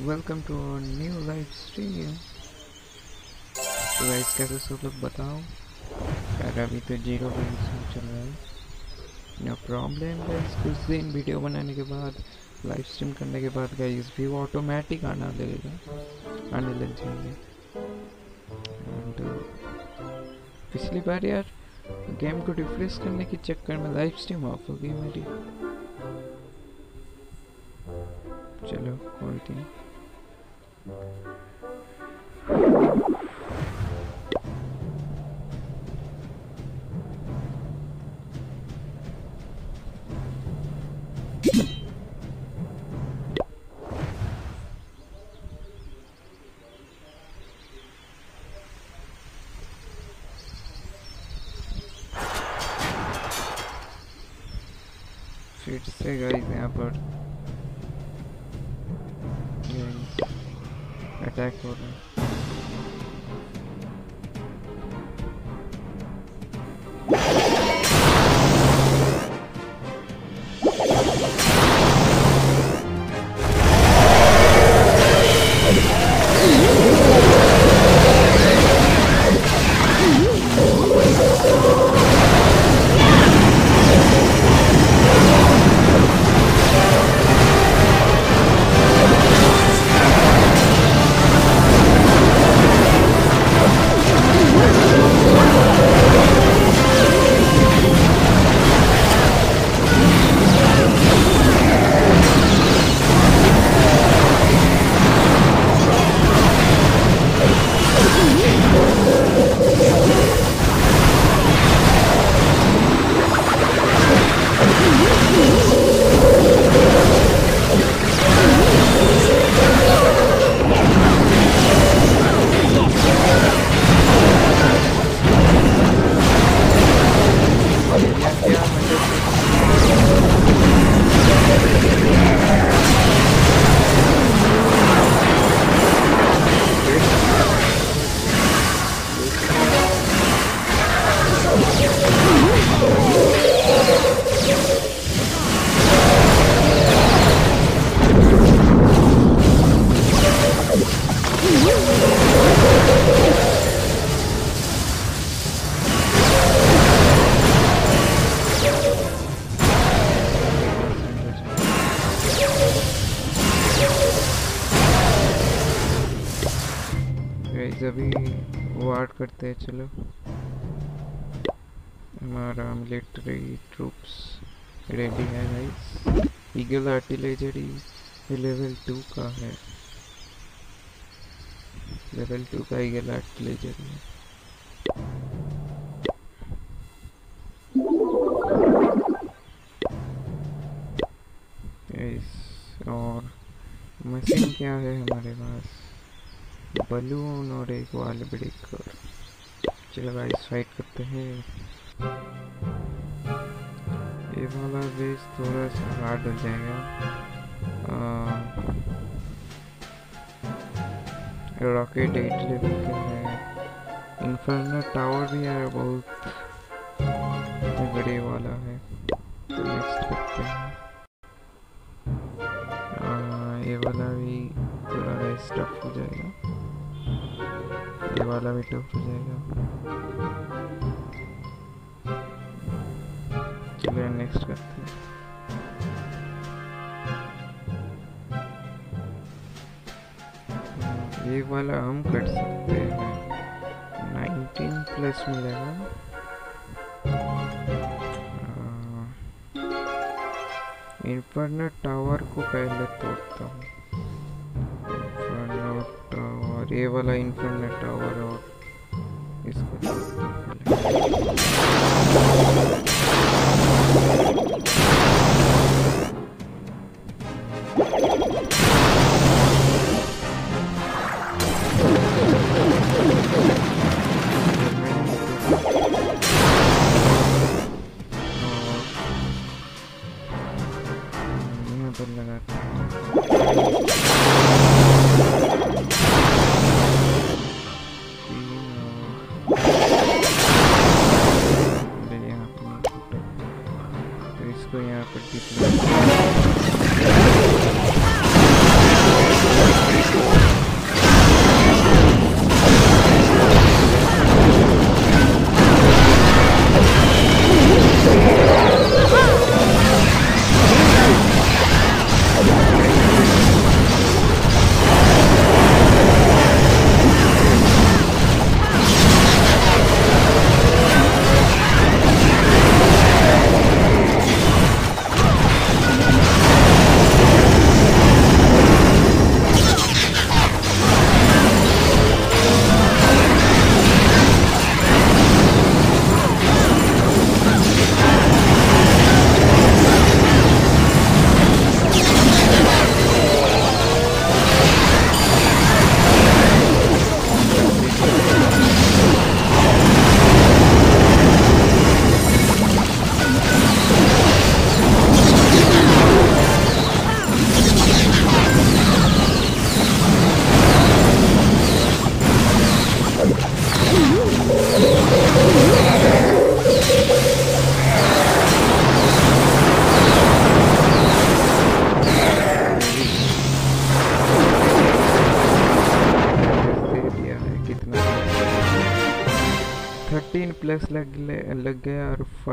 Welcome to new live stream तो guys कैसे सब लोग बताओ? यार अभी तो ज़ीरो बैलेंस चल रहा है। नो प्रॉब्लम गाइस कुछ दिन वीडियो बनाने के बाद लाइव स्ट्रीम करने के बाद गाइस व्यू ऑटोमेटिक आना लगेगा। आने लग जाएँगे। And, पिछली बार यार गेम को रिफ्रेश करने के चक्कर में लाइव स्ट्रीम ऑफ़ हो गई मेरी। चलो कोई नहीं फिर से गाइस यहाँ पर अटैक हो गाइस अभी वार्ड करते हैं, चलो। हमारा मिलिट्री ट्रूप्स रेडी है guys eagle artillery level two का है। लेवल टू का ईगल आर्टिलरी है। और मशीन क्या है हमारे पास? बलून और एक वाल ब्रेकर चलो गाइस फाइट करते हैं। ये वाला बेस थोड़ा सा हार्ड हो जाएगा। रॉकेट एट लेवल के है इन्फर्नल टावर भी है, बहुत बड़े वाला है। तो नेक्स्ट करते हैं। ये वाला भी थोड़ा टफ हो जाएगा। ये वाला भी टफ हो जाएगा। चलिए नेक्स्ट करते हैं। हम्म, ये वाला हम कर सकते हैं। 19 प्लस मिलेगा। इन्फर्नल टावर को पहले तोड़ता हूँ। टावर ये वाला इन्फर्नल टावर और इसको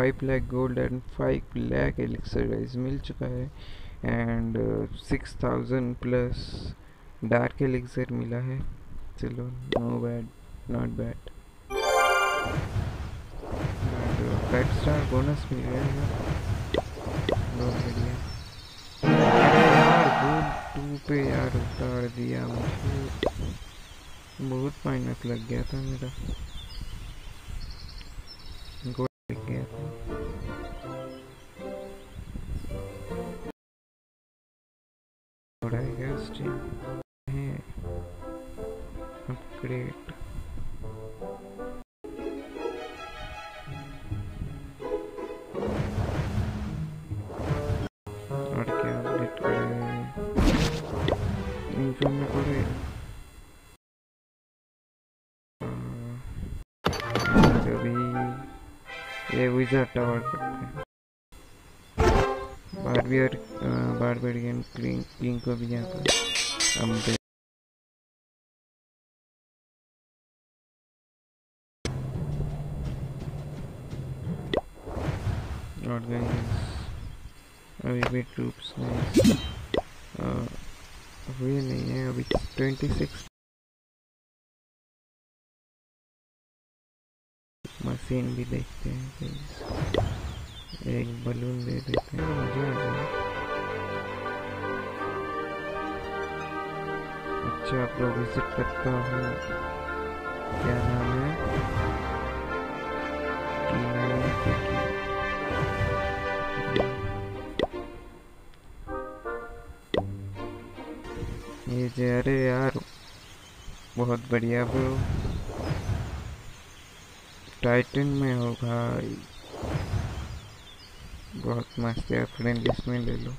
five lakh gold and five lakh elixir guys मिल चुका है and six thousand plus dark elixir मिला है चलो no bad not bad five star bonus मिल गया टू पे यार उतार दिया मुझे। बहुत माइनस लग गया था मेरा। बारबियर बारबेरियन किंग किंग को भी यहाँ पर हम दे और अभी भी ट्रूप्स नहीं अ, हुए नहीं है अभी ट्वेंटी सिक्स मशीन भी देखते हैं एक बलून दे देते हैं मज़ा आ अच्छा आप लोग विज़िट करता हूँ। क्या नाम है? ये जे, अरे यार, बहुत बढ़िया ब्रो। टाइटन में हो भाई। बहुत मस्त है फ्रेंड लिस्ट में ले लो।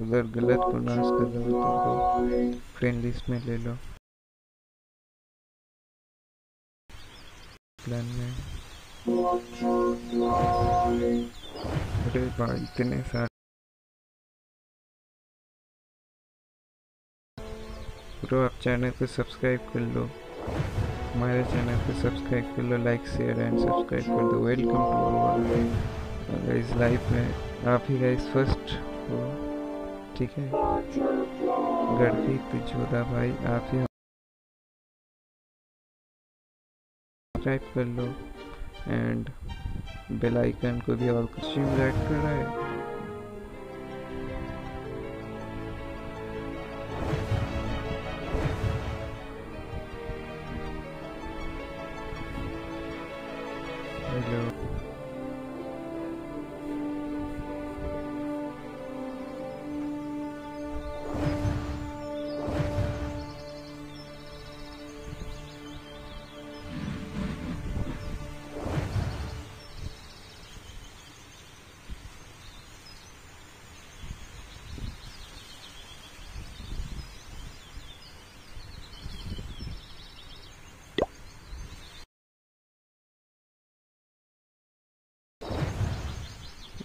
अगर गलत प्रोनाउंस कर रहे हो तो फ्रेंड लिस्ट में ले लो। प्लान में। अरे भाई, इतने सारे। ब्रो, आप चैनल को सब्सक्राइब कर लो। हमारे चैनल को सब्सक्राइब कर लो लाइक शेयर एंड सब्सक्राइब कर दो। वेलकम टू गाइस लाइफ में आप ही गाइस फ़र्स्ट हो, ठीक है? गढ़ी तुझोदा भाई, आप ही सब्सक्राइब कर लो एंड बेल आइकन को भी और कुछ लाइक कर रहा है। हेलो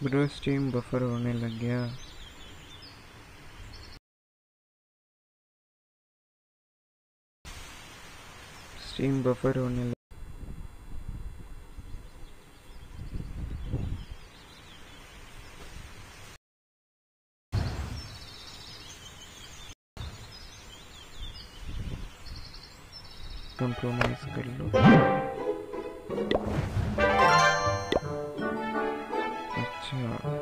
ब्रो स्ट्रीम बफर होने लग गया। स्ट्रीम बफर होने लग कंप्रोमाइज कर लो। अच्छा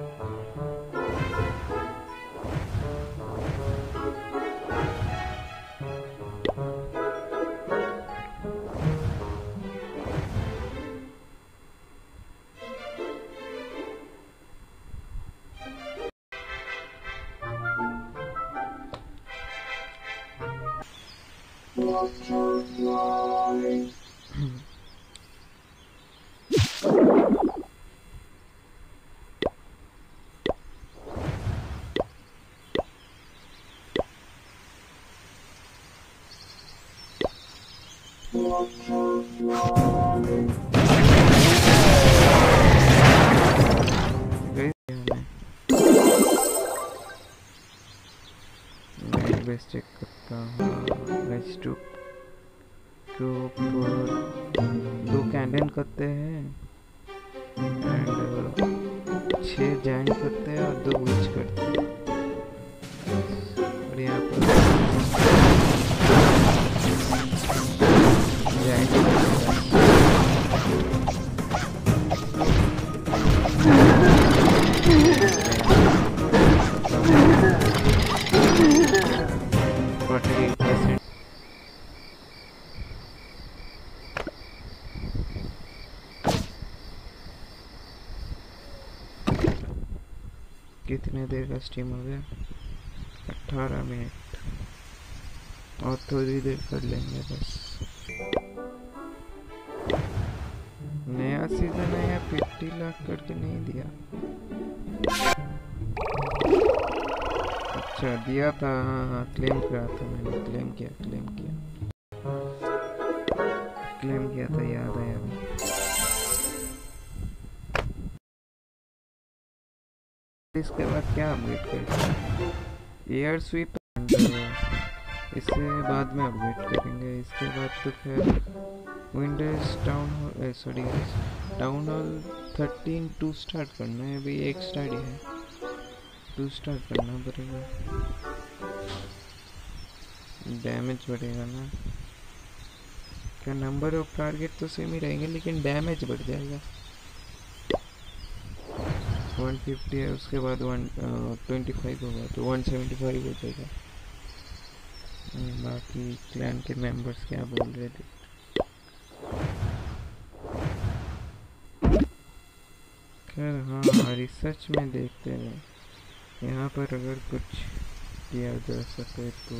चेक करता हूँ। टू टू दो कैंडन करते हैं। एंड छः जॉइन करते हैं और दो विच करते हैं। और यहाँ पर कितने देर का स्टीम हो गया? अट्ठारह मिनट। और थोड़ी देर कर लेंगे बस। नया सीज़न है या फिफ्टी लाख करके नहीं दिया? अच्छा दिया था हाँ हाँ क्लेम करा था मैंने क्लेम किया क्लेम किया। क्लेम किया था, याद आया अभी इसके बाद क्या अपडेट करेंगे एयर स्वीप इससे बाद में अपडेट करेंगे। इसके बाद तो खैर windows town sorry town hall thirteen to start करना है, अभी एक स्टार्ट ही है। टू स्टार्ट करना पड़ेगा। डैमेज बढ़ेगा ना। क्या नंबर ऑफ़ टारगेट तो सेम ही रहेंगे, लेकिन डैमेज बढ़ जाएगा। 150 है, उसके बाद वन ट्वेंटी फाइव होगा तो 175 हो जाएगा। बाकी क्लैन के मेंबर्स क्या बोल रहे थे? खैर हाँ रिसर्च में देखते हैं। यहाँ पर अगर कुछ किया जा सके तो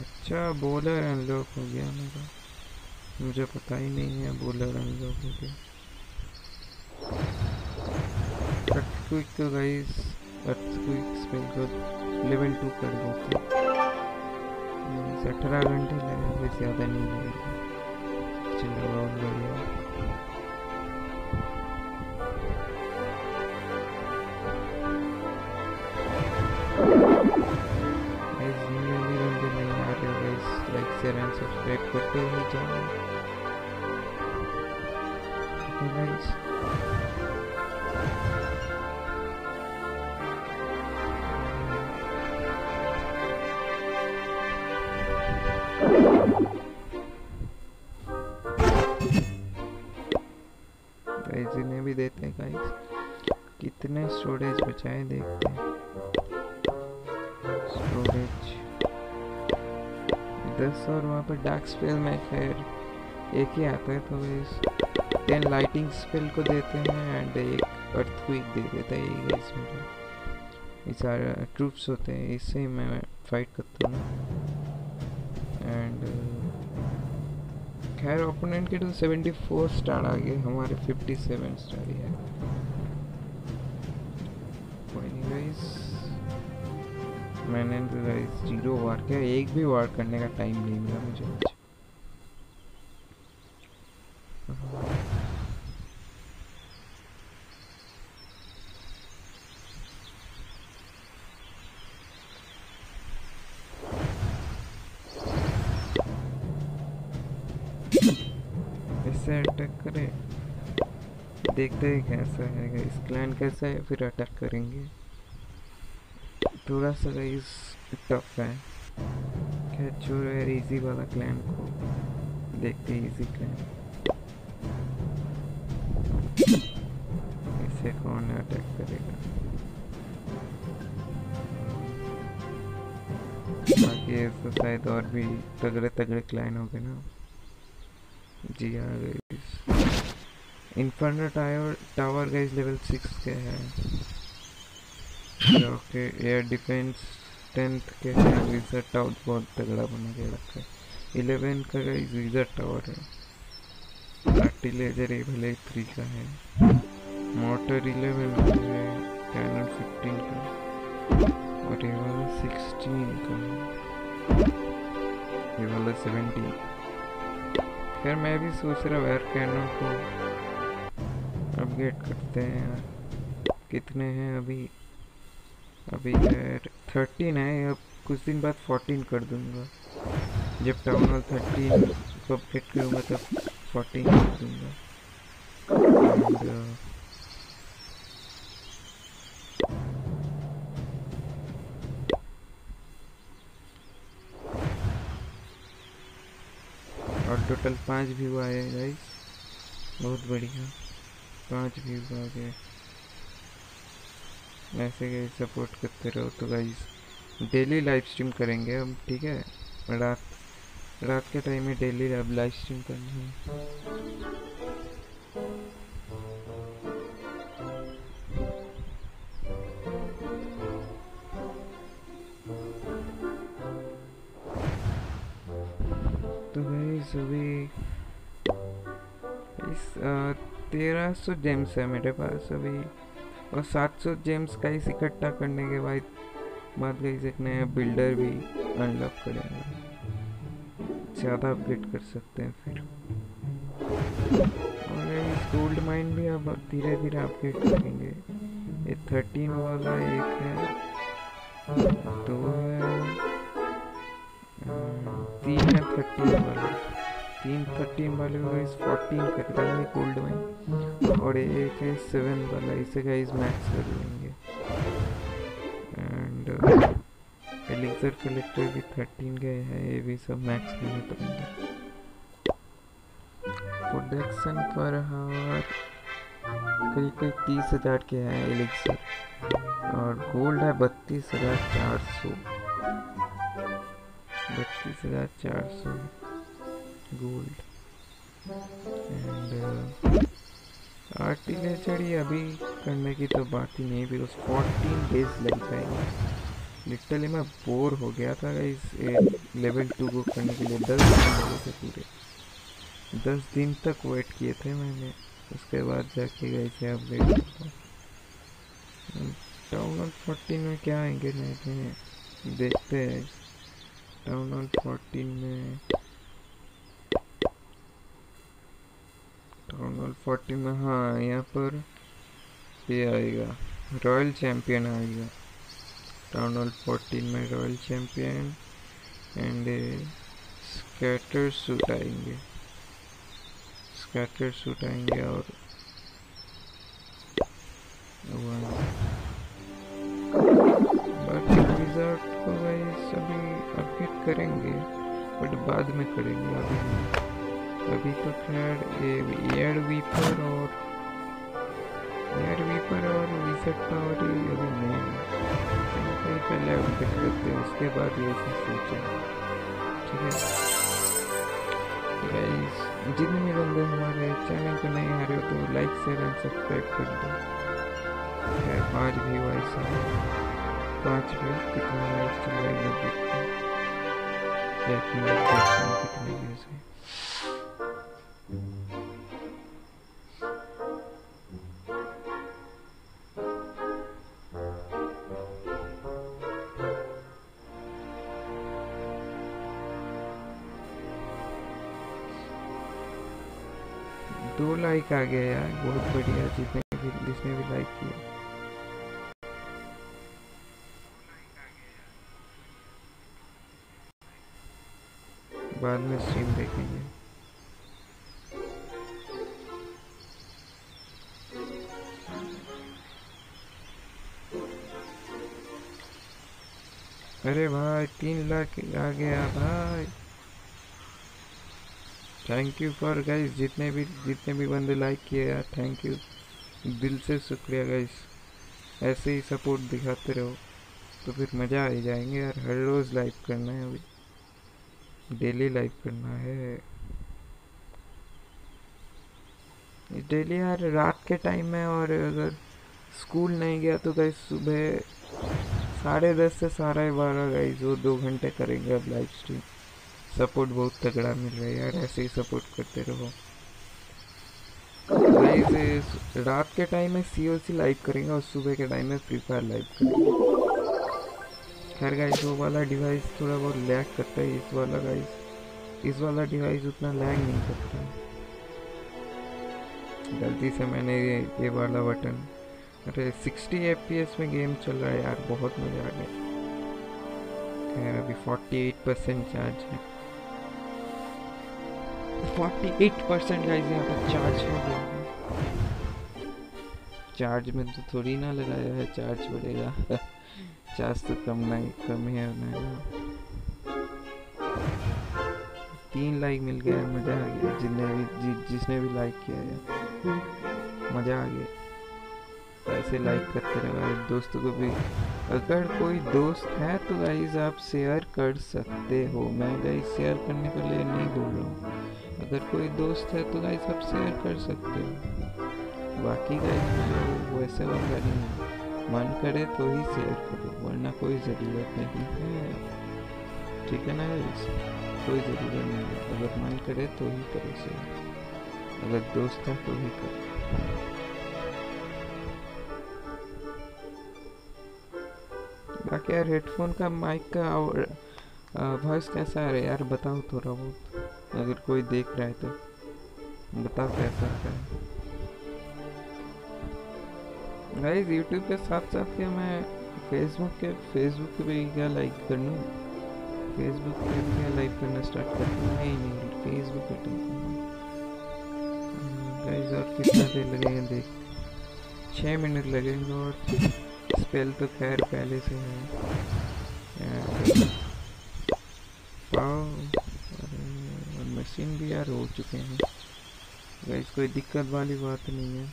अच्छा बॉलर अनलॉक हो गया मेरा। मुझे पता ही नहीं है बॉलर अनलॉक हो गया। अर्थक्विक तो गाइस अर्थक्विक स्पेल को लेवल टू कर देते अठारह घंटे लगेंगे ज़्यादा नहीं लगेगा चलो, बहुत बढ़िया। एंड सब्सक्राइब करते ही जाओ ओके गाइस इन्हें भी देते हैं गाइस कितने स्टोरेज बचाए, देखते हैं. स्टोरेज दस और वहाँ पर डार्क स्पेल में खैर, एक ही आता है तो गाइस टेन लाइटिंग स्पेल को देते हैं एंड एक अर्थक्विक दे देता है ये गाइस मेरा ये सारे ट्रूप्स होते हैं इससे ही मैं फाइट करता हूँ। एंड खैर ओपोनेंट के तो 74 स्टार आ गए, हमारे 57 स्टार ही है। मैंने तो ज़ीरो वार किया, एक भी वार करने का टाइम नहीं मिला मुझे। अटैक करे। देखते हैं कैसा है इस क्लैन कैसा है, फिर अटैक करेंगे। थोड़ा सा इस टफ है खैर छोड़ो यार इजी वाला क्लैन को देखते हैं इजी क्लैन इसे कौन अटैक करेगा बाकी ऐसा शायद और भी तगड़े तगड़े क्लाइन हो गए ना जी हाँ guys inferno tower tower guys level six के है ओके एयर डिफेंस टेंथ के विजर टावर बहुत तगड़ा बना के रखा है। इलेवन का विजर टावर है आर्टिलेजर भले थ्री का है। मोटर इलेवन का है कैनन फिफ्टीन का और ये वाला सिक्सटीन का है। ये वाला सेवेंटीन खैर मैं भी सोच रहा हूँ एयर कैनन को अपग्रेड करते हैं यार। कितने हैं अभी? अभी थर्टीन है अब कुछ दिन बाद फोर्टीन कर दूँगा। जब टाउन हॉल थर्टीन को अपडेट करूँगा तब फोर्टीन कर दूँगा। Uh, और टोटल पाँच व्यू आए गाइस बहुत बढ़िया। पाँच व्यू आ गए। ऐसे गए सपोर्ट करते रहो तो गाइस डेली लाइव स्ट्रीम करेंगे हम, ठीक है? रात रात के टाइम में डेली लाइव स्ट्रीम करनी है। तो गाइस अभी इस तेरह सौ जेम्स है मेरे पास अभी। और सात सौ जेम्स का इस इकट्ठा करने के बाद बाद गाइस एक नया बिल्डर भी अनलॉक करेंगे। ज़्यादा अपग्रेड कर सकते हैं फिर। और इस गोल्ड माइन भी अब धीरे धीरे अपग्रेड करेंगे। ये थर्टीन वाला एक है, दो है तीन है थर्टीन वाला। तीन थर्टीन वाले को इस फोर्टीन कर देंगे गोल्ड माइन और एक है सेवन वाला, इसे गाइस मैक्स कर लेंगे? एंड एलिक्सर कलेक्टर भी थर्टीन गए हैं, ये भी सब मैक्स करने पड़ेंगे प्रोडक्शन पर हार करीब करीब तीस हज़ार के हैं एलिक्सर और गोल्ड है बत्तीस हज़ार चार सौ। बत्तीस हज़ार चार सौ। गोल्ड। एंड आर्टिलेचरी अभी करने की तो बात ही नहीं बिकॉज़ फोर्टीन डेज़ लग जाएँगे लिटरली मैं बोर हो गया था इस लेवल टू को करने के लिए। दस दिन लगे थे पूरे। दस दिन तक वेट किए थे मैंने। उसके बाद जाके गए थे अपडेट टाउन ऑन फोर्टीन में क्या आएँगे नए देखते हैं। टाउन ऑन फोर्टीन में टाउन फोर्टी में हाँ यहाँ पर ये आएगा। रॉयल चैम्पियन आएगा। टाउन हॉल फोर्टीन में royal champion and scatter suit आएँगे। स्कैटर सूट आएँगे और बाकी को भाई सभी अपडेट करेंगे बट बाद में करेंगे, अभी अभी तो खैर एयर वीपर और एयर वीपर और विजट पावर अभी नहीं है पहले अपडेट करते हैं उसके बाद ये सब सोचेंगे ठीक है जितने भी बंदे हमारे चैनल को नहीं आ रहे हो तो लाइक शेयर एंड सब्सक्राइब कर दो खैर पाँच भी वैसे पाँच भी कितना लाइक चल रहा है हैं देखते हैं कितने व्यूज़ हैं लाइक आ गया यार, बहुत बढ़िया जिसने भी जिसने भी लाइक किया। बाद में स्ट्रीम देखेंगे। अरे भाई, तीन लाख आ गया भाई। थैंक यू फॉर गाइस जितने भी जितने भी बंदे लाइक किए यार थैंक यू दिल से शुक्रिया गाइस ऐसे ही सपोर्ट दिखाते रहो तो फिर मज़ा आ जाएँगे यार. हर रोज़ लाइव करना है अभी. डेली लाइव करना है. डेली यार रात के टाइम में और अगर स्कूल नहीं गया तो गाइस सुबह साढ़े दस से साढ़े बारह गाइस वो दो घंटे करेंगे अब लाइव स्ट्रीम सपोर्ट बहुत तगड़ा मिल रहा है यार, ऐसे ही सपोर्ट करते रहो। रात के टाइम में सी ओ सी लाइव करेंगे और सुबह के टाइम में फ्री फायर लाइव करेंगे। खैर गाइस वो वाला डिवाइस थोड़ा बहुत लैग करता है, इस वाला गाइस इस वाला डिवाइस उतना लैग नहीं करता। गलती से मैंने ये ये वाला बटन अरे 60 एफ़ में गेम चल रहा है यार, बहुत मज़ा आ गया। खैर अभी 48 परसेंट चार्ज है। 48 परसेंट गाइस यहाँ पर चार्ज हो गया चार्ज में तो थोड़ी ना लगाया है चार्ज बढ़ेगा। चार्ज तो कम नहीं कम ही होना तीन लाइक मिल गया मज़ा आ गया। जिसने भी जि, जिसने भी लाइक किया है। मज़ा आ गया। ऐसे लाइक करते रहो। दोस्तों को भी अगर कोई दोस्त है तो गाइज़ आप शेयर कर सकते हो। मैं गाइज़ शेयर करने के लिए नहीं बोल रहा हूँ। अगर कोई दोस्त है तो गाइज़ आप शेयर कर सकते हो। बाकी मुझे वैसे वाला नहीं है, मन करे तो ही शेयर करो, वरना कोई ज़रूरत नहीं है। ठीक है ना गाइज़ कोई ज़रूरत नहीं है। अगर मन करे तो ही करो शेयर अगर दोस्त है तो ही करो। बाकी यार हेडफोन का माइक का और वॉइस कैसा है? यार बताओ थोड़ा बहुत। अगर कोई देख रहा है तो बताओ कैसा है। गाइस यूट्यूब के साथ साथ क्या मैं फेसबुक के फेसबुक पे भी क्या लाइक कर लूँ फेसबुक पे भी क्या लाइक करना स्टार्ट कर दूँ नहीं नहीं फेसबुक पे गाइस और कितना देर लगेगा देख। छः मिनट लगेंगे और स्पेल तो खैर पहले से है और मशीन भी यार हो चुके हैं। गैस कोई दिक्कत वाली बात नहीं है।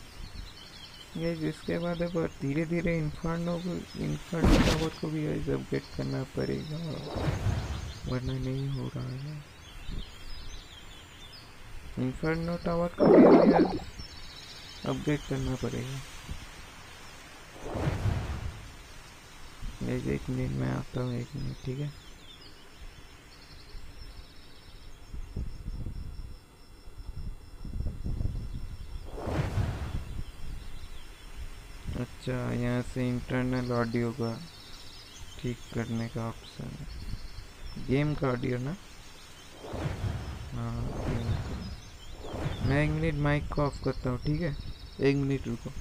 गैस इसके बाद अब धीरे धीरे इन्फर्नो को इन्फर्नो टावर को भी गैस अपडेट करना पड़ेगा। वरना नहीं हो रहा है। इन्फर्नो टावर को भी अपडेट करना पड़ेगा। एक मिनट में आता हूँ एक मिनट ठीक है? अच्छा यहाँ से इंटरनल ऑडियो का ठीक करने का ऑप्शन है। गेम का ऑडियो ना? हाँ मैं एक मिनट माइक को ऑफ़ करता हूँ, ठीक है? एक मिनट रुको।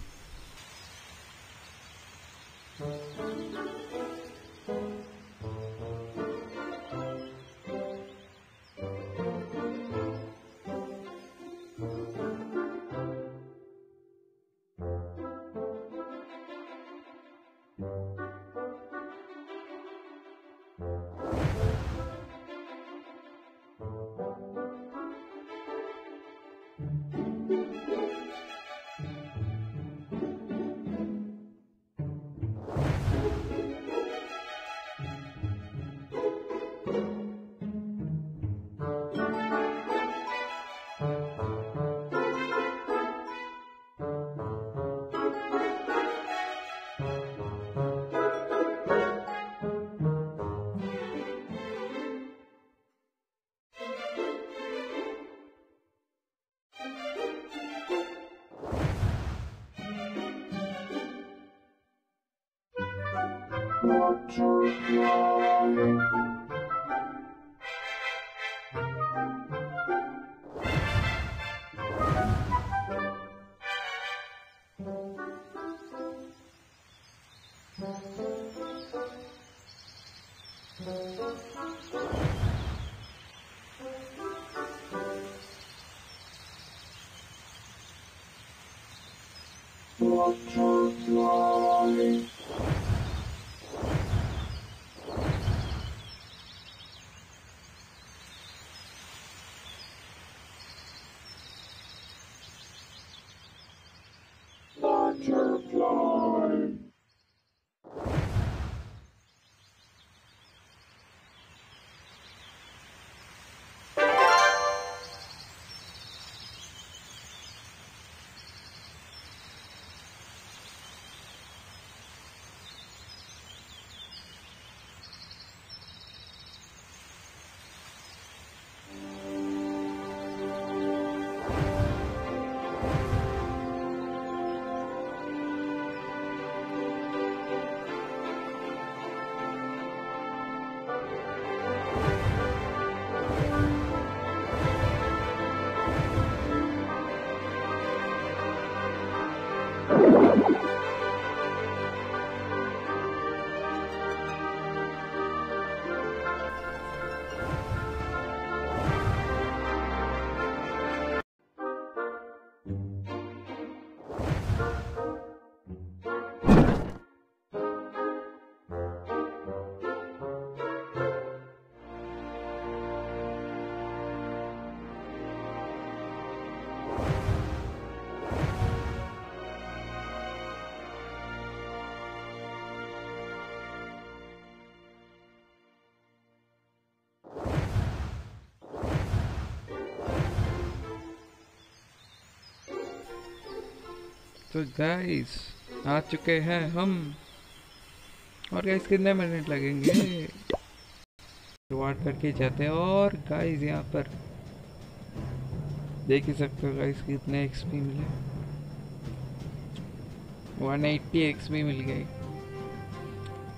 Watch your life. तो गाइस आ चुके हैं हम। और गाइस कितने मिनट लगेंगे? शुरुआत करके जाते हैं। और गाइस यहाँ पर देख ही सकते हो गाइस कितने एक्सपी मिले। 180 एक्सपी मिल गई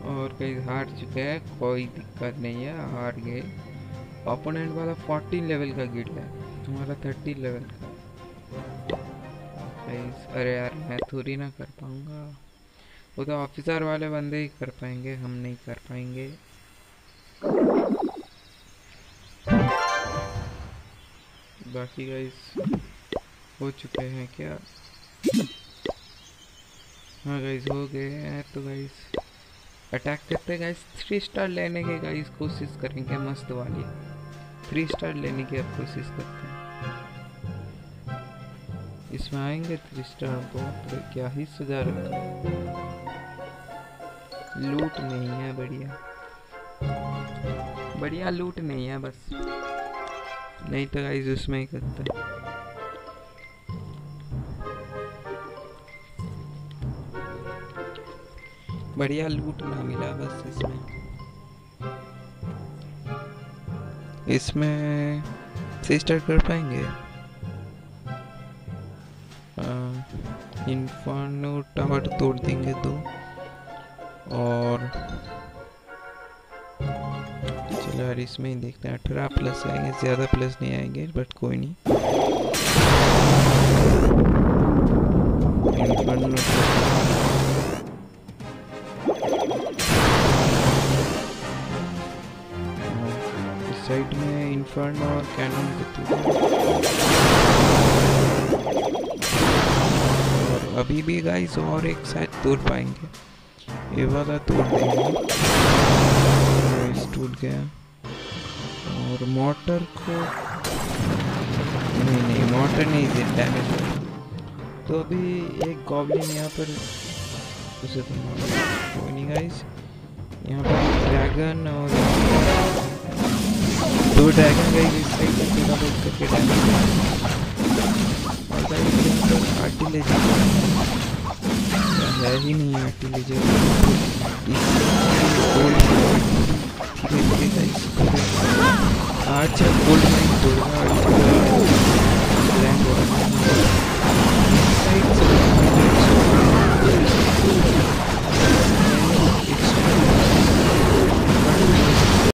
और कहीं हार चुके हैं। कोई दिक्कत नहीं है, हार गए। ओपोनेंट वाला 14 लेवल का गिट है। तुम्हारा 30 लेवल का। अरे यार, मैं थोड़ी ना कर पाऊँगा। वो तो ऑफिसर वाले बंदे ही कर पाएँगे, हम नहीं कर पाएँगे। बाकी गाइस हो चुके हैं क्या? हाँ गाइस हो गए हैं तो गाइस अटैक करते गाइस थ्री स्टार लेने की गाइस कोशिश करेंगे, मस्त वाली। थ्री स्टार लेने की अब कोशिश करते इसमें आएँगे थ्री स्टार बहुत क्या ही सजा रखा है। लूट नहीं है बढ़िया। बढ़िया लूट नहीं है बस। नहीं तो गाइस उसमें ही करते बढ़िया लूट ना मिला बस इसमें। इसमें से स्टार्ट कर पाएँगे? इन्फर्नो टावर तोड़ देंगे तो। और चलो यार, इसमें ही देखते हैं। अठारह प्लस आएँगे, ज़्यादा प्लस नहीं आएँगे बट कोई नहीं। इन्फर्नो अभी भी गाइस और एक साइड तोड़ पाएँगे। ये वाला तोड़ देंगे। टूट गया और मोटर को नहीं नहीं मोटर नहीं डैमेज तो अभी एक गॉबलिन यहाँ पर उसे तो कोई नहीं गाइस यहाँ पर ड्रैगन और दो ड्रैगन गई इस साइड से थोड़ा बहुत करके डैमेज है ही नहीं आर्टी ले अच्छा गोल्ड माइन दो रहा है।